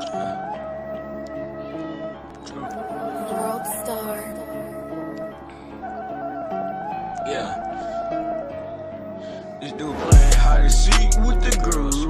World star. Yeah. This dude playing hide and seek with the girls.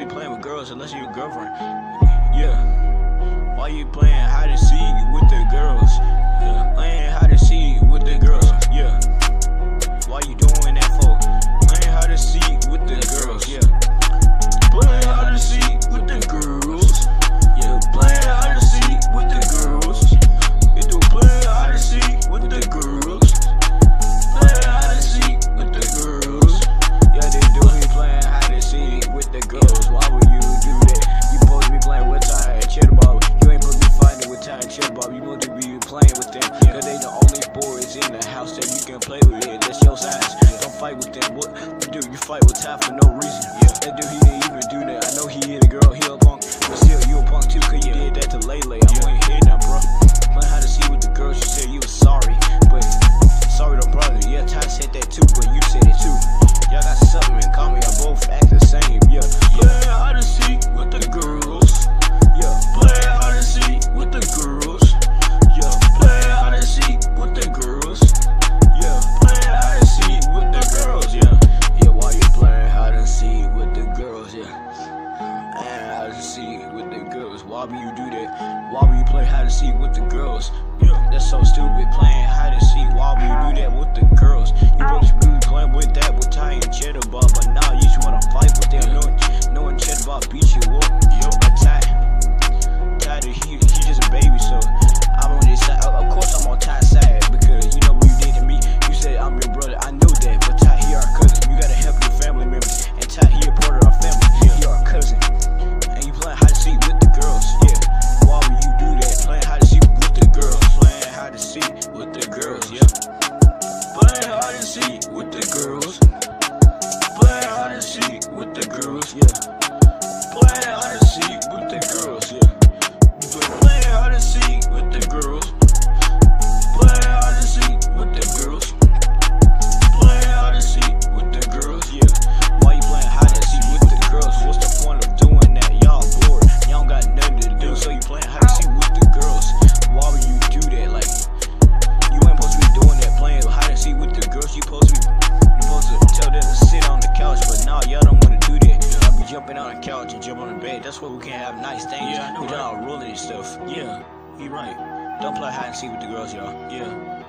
be playing with girls unless you're a girlfriend. Yeah. Why you playing? will be playing with them. Cause they the only boys in the house that you can play with. Yeah, that's your size. Don't fight with them. What you do? You fight with time for no reason. Yeah. That dude, he didn't even do that. I know he hit a girl, he a punk. But still, you a punk too, cause you did that to Why would you do that? Why would you play hide and seek with the girls? where we can have nice things yeah, without right. ruling stuff. Yeah, you right. Don't play hide and seek with the girls, y'all. Yeah.